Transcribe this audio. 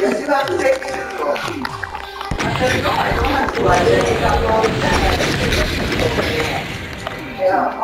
私はそれでいいですよ。